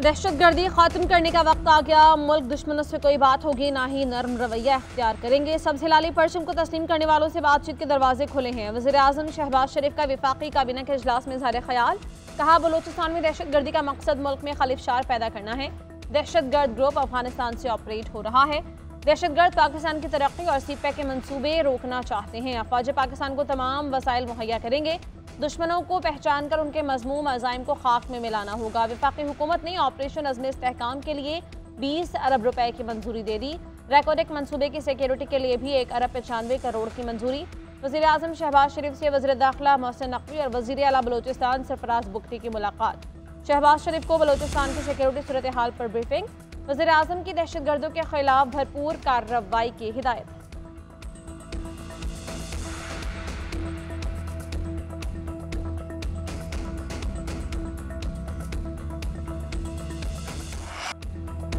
दहशत गर्दी खत्म करने का वक्त आ गया। मुल्क दुश्मनों से कोई बात होगी, ना ही नरम रवैया अख्तियार करेंगे। सबसे लाली परचम को तस्लीम करने वालों से बातचीत के दरवाजे खुले हैं। वजी अजम शहबाज शरीफ का विफाकी काबीना के अजलास में इजहार ख्याल। कहा, बलोचिस्तान में दहशत गर्दी का मकसद मुल्क में खलिफशार पैदा करना है। दहशत गर्द ग्रुप अफ़गानिस्तान से ऑपरेट हो रहा है। दहशत गर्द पाकिस्तान की तरक्की और सी पैक के मनसूबे रोकना चाहते हैं। अफवाज पाकिस्तान को तमाम वसाइल मुहैया करेंगे। दुश्मनों को पहचान कर उनके मजमूम अजाइम को खाक में मिलाना होगा। विफाकी हुकूमत ने ऑपरेशन अजम इसकाम के लिए बीस अरब रुपए की मंजूरी दे दी। रेकॉर्डिक मनसूबे की सिक्योरिटी के लिए भी एक अरब पचानवे करोड़ की मंजूरी। वजी अजम शहबाज शरीफ से वजी दाखिला मोहसिन नकवी और वजी अला बलोचिस्तान सरफराज बुगटी की मुलाकात। शहबाज शरीफ को बलोचिस्तान की सिक्योरिटी सूरत हाल पर ब्रीफिंग वजी अजम की दहशत गर्दों के खिलाफ भरपूर कार्रवाई की हिदायत।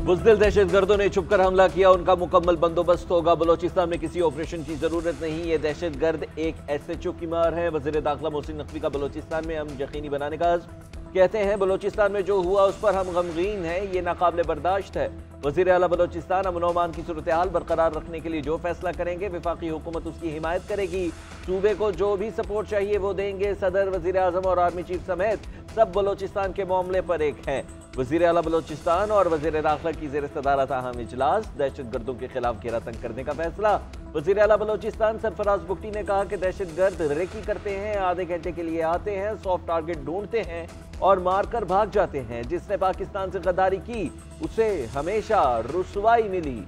बुजदिल दहशत गर्दों ने छुपकर हमला किया, उनका मुकम्मल बंदोबस्त होगा। बलोचिस्तान में किसी ऑपरेशन की ज़रूरत नहीं, ये दहशत गर्द एक एस एच ओ की मार है। वज़ीर दाखिला मोहसिन नकवी का बलोचिस्तान में हम यकीनी बनाने का कहते हैं, बलोचिस्तान में जो हुआ उस पर हम गमगीन हैं, ये नाकाबले बर्दाश्त है। वज़ीर अला बलोचिस्तान अमन अमान की सूरत हाल बरकरार रखने के लिए जो फैसला करेंगे, विफाकी हुकूमत उसकी हिमायत करेगी। सूबे को जो भी सपोर्ट चाहिए वो देंगे सदर वज़ीर अजम और आर्मी चीफ समेत, सब बलोचिस्तान के मामले पर एक है। वज़ीर अला बलोचिस्तान और वज़ीर दाखिला की जेर सदारत अहम इजलास। दहशत गर्दों के खिलाफ घेरा तंग करने का फैसला। वज़ीर अला बलोचिस्तान सरफराज बुकटी ने कहा कि दहशत गर्द रेकी करते हैं, आधे घंटे के लिए आते हैं, सॉफ्ट टारगेट ढूंढते हैं और मारकर भाग जाते हैं। जिसने पाकिस्तान से गद्दारी की, उसे हमेशा रसवाई मिली।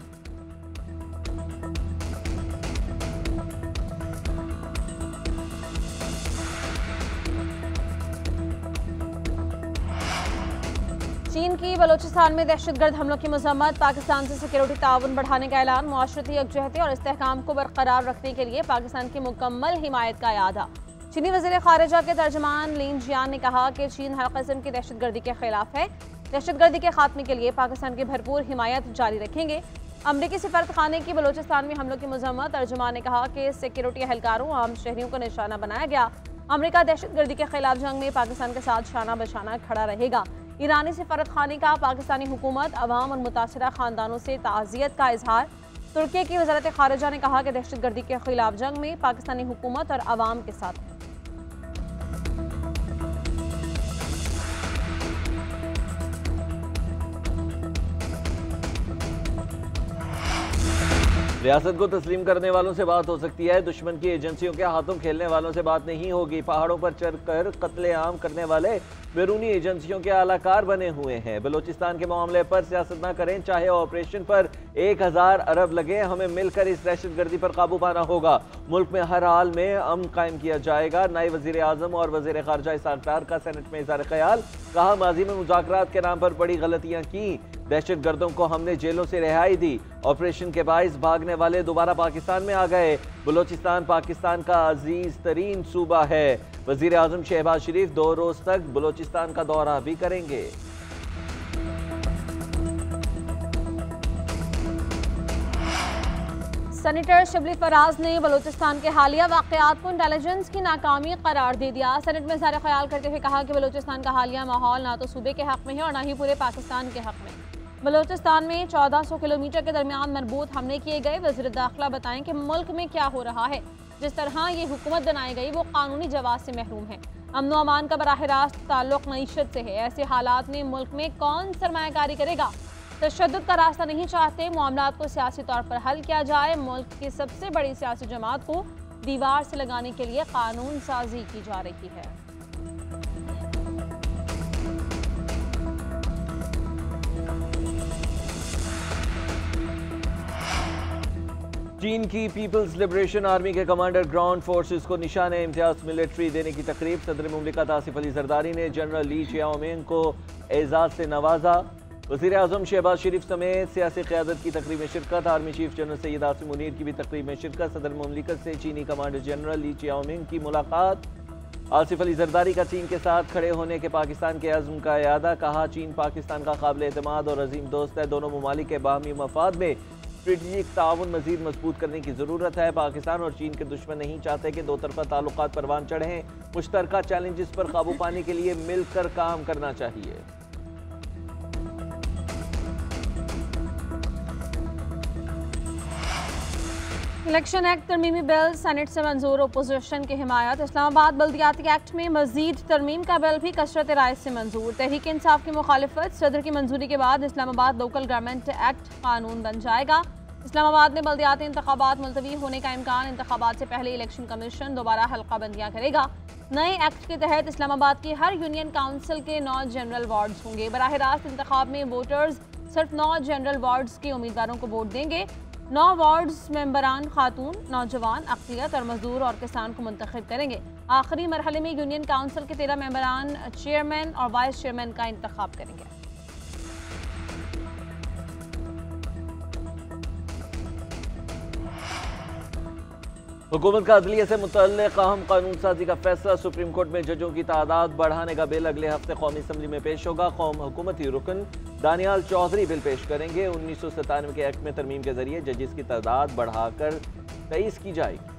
चीन की बलोचिस्तान में दहशतगर्द हमलों की मजम्मत, पाकिस्तान से सिक्योरिटी ताउन बढ़ाने का ऐलान माशरती यकजहती और इसकाम को बरकरार रखने के लिए पाकिस्तान की मुकम्मल हिमायत का अदा चीनी वज़ीर खारजा के तर्जमान लीन जियान ने कहा कि चीन हर कस्म की दहशत गर्दी के खिलाफ है। दहशत गर्दी के खात्मे के लिए पाकिस्तान की भरपूर हिमायत जारी रखेंगे। अमरीकी सिफारत खाने की बलोचिस्तान में हमलों की मजम्मत, तर्जमान ने कहा कि सिक्योरिटी एहलकारों आम शहरियों को निशाना बनाया गया। अमरीका दहशत गर्दी के खिलाफ जंग में पाकिस्तान के साथ शाना बशाना खड़ा रहेगा। ईरानी सफारत खाने का पाकिस्तानी हुकूमत अवाम और मुतासर ख़ानदानों से ताज़ियत का इजहार। तुर्की की वजारत खारजा ने कहा कि दहशत गर्दी के खिलाफ जंग में पाकिस्तानी हुकूमत और अवाम के साथ रियासत को तस्लीम करने वालों से बात हो सकती है। दुश्मन की एजेंसियों के हाथों खेलने वालों से बात नहीं होगी। पहाड़ों पर चढ़ चढ़कर कत्लेआम करने वाले बैरूनी एजेंसियों के अलाकार बने हुए हैं। बलोचिस्तान के मामले पर सियासत ना करें, चाहे ऑपरेशन पर एक हज़ार अरब लगे, हमें मिलकर इस दहशत गर्दी पर काबू पाना होगा। मुल्क में हर हाल में अम कायम किया जाएगा। नए वज़ीर आज़म और वज़ीर खारजा इसार का सेनेट में इजहार ख्याल कहा, माजी में मुजाकर के नाम पर बड़ी गलतियाँ की। दहशत गर्दों को हमने जेलों से रिहाई दी। ऑपरेशन के बायस भागने वाले दोबारा पाकिस्तान में आ गए। बलोचिस्तान, पाकिस्तान का अज़ीज़ तरीन सूबा है। वज़ीर आज़म शहबाज शरीफ दो रोज तक बलोचिस्तान का दौरा भी करेंगे। सेनेटर शिबली फराज ने बलोचिस्तान के हालिया वाकत को इंटेलिजेंस की नाकामी करार दे दिया। सेनेट में सारा ख्याल करते हुए कहा कि बलोचिस्तान का हालिया माहौल ना तो सूबे के हक में है और ना ही पूरे पाकिस्तान के हक में। बलोचिस्तान में 1400 किलोमीटर के दरमियान मरबूत हमले किए गए। वजी दाखिला बताएँ कि मुल्क में क्या हो रहा है। जिस तरह ये हुकूमत बनाई गई, वो कानूनी जवाब से महरूम है। अमन अमान का बरह रास्त ताल्लुक मीशत से है। ऐसे हालात में मुल्क में कौन सरमाकारी करेगा? तशद का रास्ता नहीं चाहते। मामला को सियासी तौर पर हल किया जाए। मुल्क की सबसे बड़ी सियासी जमात को दीवार से लगाने के लिए कानून साजी की जा रही है। चीन की पीपल्स लिबरेशन आर्मी के कमांडर ग्राउंड फोर्सेस को निशान इम्तियाज़ मिलिट्री देने की तकरीब। सदर ममलिकत आसिफ अली जरदारी ने जनरल ली चियाओमेंग को एजाज से नवाजा। वजी अजम शहबाज शरीफ समेत सियासी क्यादत की तकरीब में शिरकत। Army chief general Syed Asim Munir की भी तकरीब में शिरकत। सदर ममलिकत से चीनी कमांडर जनरल ली चियाओमिंग की मुलाकात। आसिफ अली जरदारी का चीन के साथ खड़े होने के पाकिस्तान के अज़म का अदा कहा चीन पाकिस्तान का काबिल अतमाद और अजीम दोस्त है। दोनों ममालिक के बाहमी मफाद में स्ट्रेटजिक ताउन मजीद मज़बूत करने की ज़रूरत है। पाकिस्तान और चीन के दुश्मन नहीं चाहते कि दो तरफा ताल्लुक परवान चढ़ें। मुश्तर चैलेंजेस पर काबू पाने के लिए मिलकर काम करना चाहिए। इलेक्शन एक्ट तरमीमी बिल सेनेट से मंजूर अपोजिशन की हिमायत। इस्लामाबाद बल्दियाती एक्ट में मजीद तरमीम का बिल भी कसरत राय से मंजूर। तहरीक इंसाफ की मुखालफत, सदर की मंजूरी के बाद इस्लामाबाद लोकल गवर्नमेंट एक्ट कानून बन जाएगा। इस्लामाबाद में बल्दियाती इंतबात मुलतवी होने का इम्कान। इंतबात से पहले इलेक्शन कमीशन दोबारा हल्का बंदियाँ करेगा। नए एक्ट के तहत इस्लामाबाद की हर यूनियन काउंसिल के नौ जनरल वार्ड्स होंगे। बरह रास्त इंतबाब में वोटर्स सिर्फ़ नौ जनरल वार्ड्स के उम्मीदवारों को वोट देंगे। नौ वार्ड्स मेंबरान खातून, नौजवान अकलियत और मजदूर और किसान को मुंतखब करेंगे। आखिरी मरहले में यूनियन काउंसिल के तेरह मेंबरान चेयरमैन और वाइस चेयरमैन का इंतखब करेंगे। हुकूमत का अदलिया से मुतल अहम कानून साजी का फैसला, सुप्रीम कोर्ट में जजों की तादाद बढ़ाने का बिल अगले हफ़्ते कौमी असम्बली में पेश होगा। कौम हुकूमती रुकन दानियाल चौधरी बिल पेश करेंगे। उन्नीस सौ सतानवे के एक्ट में तरमीम के ज़रिए जजिस की तादाद बढ़ाकर तेईस की जाएगी।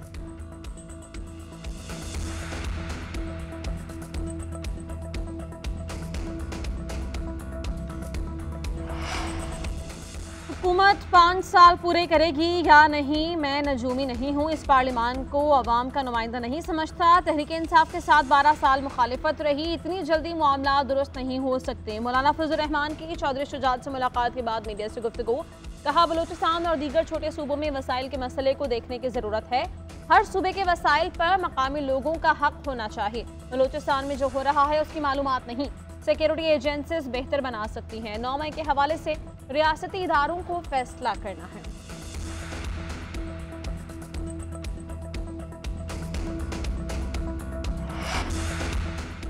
हुकूमत पाँच साल पूरे करेगी या नहीं, मैं नजूमी नहीं हूँ। इस पार्लियामान को अवाम का नुमाइंदा नहीं समझता। तहरीक इंसाफ के साथ बारह साल मुखालिफत रही। इतनी जल्दी मामला दुरुस्त नहीं हो सकते। मौलाना फजलरहमान की चौधरी शुजात से मुलाकात के बाद मीडिया से गुफ्तु कहा, बलोचिस्तान और दीगर छोटे सूबों में वसाइल के मसले को देखने की ज़रूरत है। हर सूबे के वसाइल पर मकामी लोगों का हक होना चाहिए। बलोचिस्तान में जो हो रहा है, उसकी मालूम नहीं। सिक्योरिटी एजेंसीज बेहतर बना सकती हैं। नौ मई के हवाले से रियासती इदारों को फैसला करना है।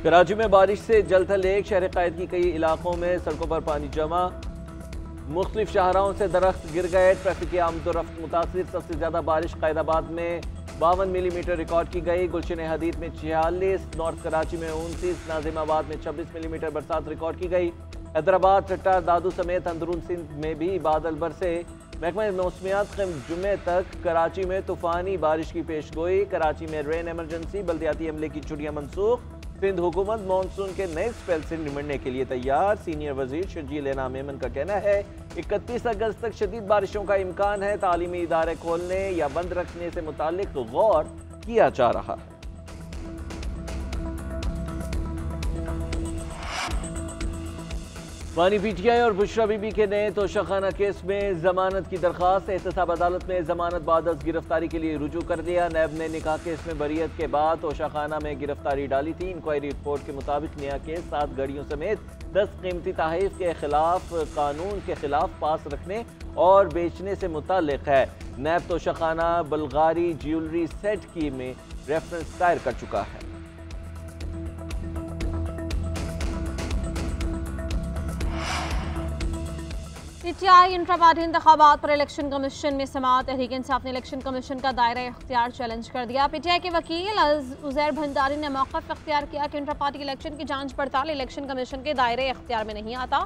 कराची में बारिश से जलथल एक शहर कैद की कई इलाकों में सड़कों पर पानी जमा। मुख्तलिफ़ शाहराओं से दरख्त गिर गए, ट्रैफ़िक की आमदोरफ्त मुतासर। सबसे ज़्यादा बारिश कैदाबाद में बावन मिलीमीटर रिकॉर्ड की गई। गुलशन हदीद में छियालीस, नॉर्थ कराची में उनतीस, नाजिमाबाद में छब्बीस मिलीमीटर बरसात रिकॉर्ड की गई। हैदराबाद चट्टा दादू समेत अंदरून सिंध में भी बादल बरसे। महकमा मौसमियात जुमे तक कराची में तूफानी बारिश की पेश गोई। कराची में रेन एमरजेंसी बल्दियाती अमले की छुट्टियाँ मनसूख। सिंध हुकूमत मानसून के नए स्पेल से निमटने के लिए तैयार। सीनियर वज़ीर शर्जील एना मेमन का कहना है, इकतीस अगस्त तक शदीद बारिशों का इम्कान है। तालीमी इदारे खोलने या बंद रखने से मुतालिक गौर किया जा रहा है। वानी पीटीआई और बुशरा बीबी के नए तोशाखाना केस में जमानत की दरखास्त। एहतसाब अदालत में जमानत बाद गिरफ्तारी के लिए रुजू कर दिया नैब ने निकाह केस में बरीत के बाद तोशाखाना में गिरफ्तारी डाली थी। इंक्वायरी रिपोर्ट के मुताबिक नया केस सात गाड़ियों समेत दस कीमती तहफ के खिलाफ, कानून के खिलाफ पास रखने और बेचने से मुतल है। NAB Toshakhana Bulgari jewellery set की में रेफरेंस दायर कर चुका है। पीटीआई इंट्रा पार्टी इंतबात पर इलेक्शन कमीशन में समात तहरीक इंसाफ ने इलेक्शन कमीशन का दायरा इख्तियार चैलेंज कर दिया। पीटीआई के वकील उजैर भंडारी ने मौकफ अख्तियार किया कि इंट्रा पार्टी इलेक्शन की जाँच पड़ताल इलेक्शन कमीशन के दायरे इख्तियार में नहीं आता।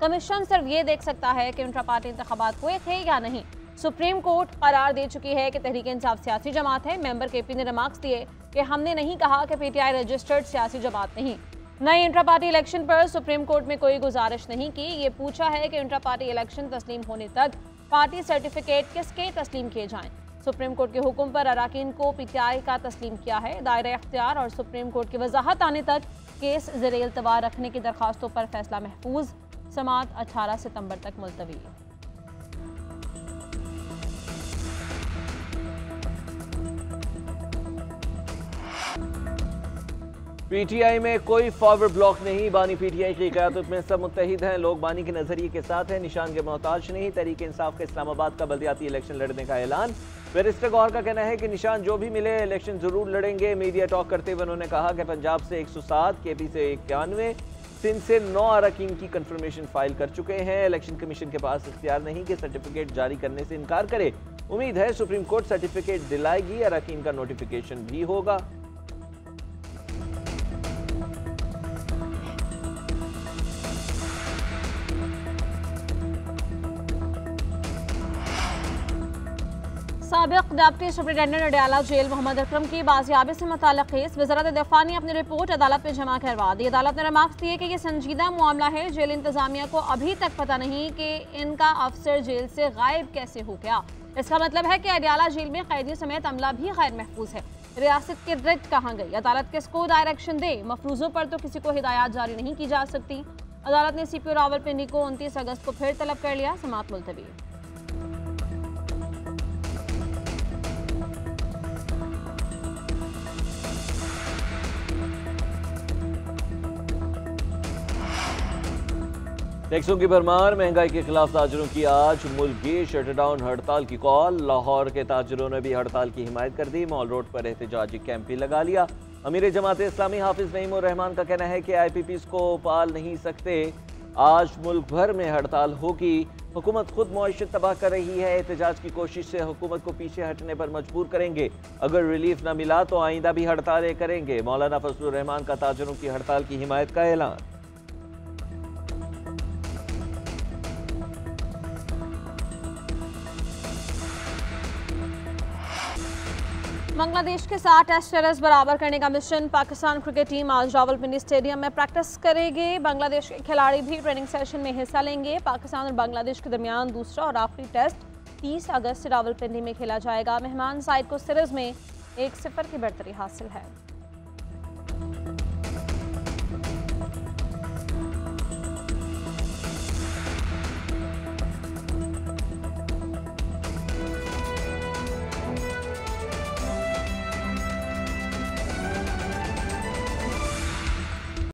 कमीशन सिर्फ़ ये देख सकता है कि इंट्रा पार्टी इंतबात हुए थे या नहीं। सुप्रीम कोर्ट करार दे चुकी है कि तहरीक इंसाफ सियासी जमात है। मेंबर के पी ने रिमार्क्स दिए कि हमने नहीं कहा कि पीटीआई रजिस्टर्ड सियासी जमात नहीं। नई इंट्रा पार्टी इलेक्शन पर सुप्रीम कोर्ट में कोई गुजारिश नहीं की। ये पूछा है कि इंट्रा पार्टी इलेक्शन तस्लीम होने तक पार्टी सर्टिफिकेट किसके तस्लीम किए जाएँ? सुप्रीम कोर्ट के हुक्म पर अरकान को पीटीआई का तस्लीम किया है। दायरे अख्तियार और सुप्रीम कोर्ट की वजाहत आने तक केस जरेल तबार रखने की दरखास्तों पर फैसला महफूज। समात अठारह सितंबर तक मुलतवी। पीटीआई में कोई फॉरवर्ड ब्लॉक नहीं, बानी पीटीआई की क्यादत में सब मुतहद हैं। लोग बानी के नज़रिए के साथ हैं, निशान के मोहताज नहीं तरीके इंसाफ के इस्लामाबाद का बल्दियाती इलेक्शन लड़ने का ऐलान। बैरिस्टर गौर का कहना है कि निशान जो भी मिले इलेक्शन ज़रूर लड़ेंगे। मीडिया टॉक करते हुए उन्होंने कहा कि पंजाब से एक सौ सात के पी से इक्यानवे, सिंध से नौ अरकान की कंफर्मेशन फ़ाइल कर चुके हैं। इलेक्शन कमीशन के पास इख्तियार नहीं कि सर्टिफिकेट जारी करने से इनकार करे। उम्मीद है सुप्रीम कोर्ट सर्टिफिकेट दिलाएगी, अरकान का नोटिफिकेशन भी होगा। सबक deputy superintendent Adiala jail Mohammad Akram की बाजियाबी से मुतल केस। वजरत दफ़ा ने अपनी रिपोर्ट अदालत में जमा करवा दी। अदालत ने रिमार्क्स दिए कि यह संजीदा मामला है। जेल इंतजामिया को अभी तक पता नहीं कि इनका अफसर जेल से गायब कैसे हो गया। इसका मतलब है कि अडियाला जेल में कैदियों समेत अमला भी गैर महफूज है। रियासत की रिट कहाँ गई? अदालत किसको डायरेक्शन दे। मफरूजों पर तो किसी को हिदायत जारी नहीं की जा सकती। अदालत ने सी पी रावलपिंडी को उनतीस अगस्त को फिर तलब कर लिया। समाप्त मुलतवी। टैक्सों की भरमार, महँगाई के खिलाफ ताजरों की आज मुल्क शटडाउन हड़ताल की कॉल, लाहौर के ताजरों ने भी हड़ताल की हिमायत कर दी। मॉल रोड पर एहतजाजी कैंप भी लगा लिया। अमीर जमात इस्लामी हाफिज नईम रहमान का कहना है कि आई पी पी को पाल नहीं सकते। आज मुल्क भर में हड़ताल होगी। हुकूमत खुद मीशत तबाह कर रही है। एहतजाज की कोशिश से हुकूमत को पीछे हटने पर मजबूर करेंगे। अगर रिलीफ न मिला तो आइंदा भी हड़तालें करेंगे। मौलाना फजल रहमान का ताजरों की हड़ताल की हिमायत का ऐलान। बांग्लादेश के साथ टेस्ट सीरीज़ बराबर करने का मिशन, पाकिस्तान क्रिकेट टीम आज रावलपिंडी स्टेडियम में प्रैक्टिस करेगी। बांग्लादेश के खिलाड़ी भी ट्रेनिंग सेशन में हिस्सा लेंगे। पाकिस्तान और बांग्लादेश के दरमियान दूसरा और आखिरी टेस्ट 30 अगस्त रावलपिंडी में खेला जाएगा। मेहमान साइड को सीरीज़ में एक सिफर की बढ़तरी हासिल है।